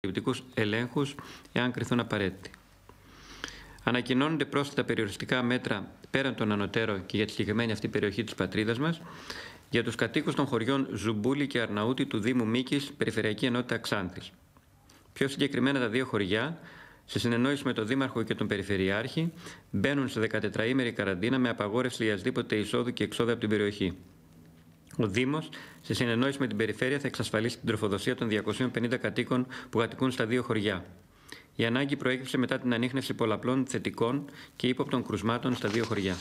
προληπτικούς ελέγχους, εάν κριθούν απαραίτητοι. Ανακοινώνονται πρόσθετα περιοριστικά μέτρα πέραν των ανωτέρων και για τη συγκεκριμένη αυτή περιοχή της πατρίδας μας για τους κατοίκους των χωριών Ζουμπούλι και Αρναούτι του Δήμου Μίκη, Περιφερειακή Ενότητα Ξάνθης. Πιο συγκεκριμένα, τα δύο χωριά, σε συνεννόηση με τον Δήμαρχο και τον Περιφερειάρχη, μπαίνουν σε 14ήμερη καραντίνα με απαγόρευση οιασδήποτε εισόδου και εξόδου από την περιοχή. Ο Δήμος, σε συνεννόηση με την Περιφέρεια, θα εξασφαλίσει την τροφοδοσία των 250 κατοίκων που κατοικούν στα δύο χωριά. Η ανάγκη προέκυψε μετά την ανείχνευση πολλαπλών θετικών και ύποπτων κρουσμάτων στα δύο χωριά.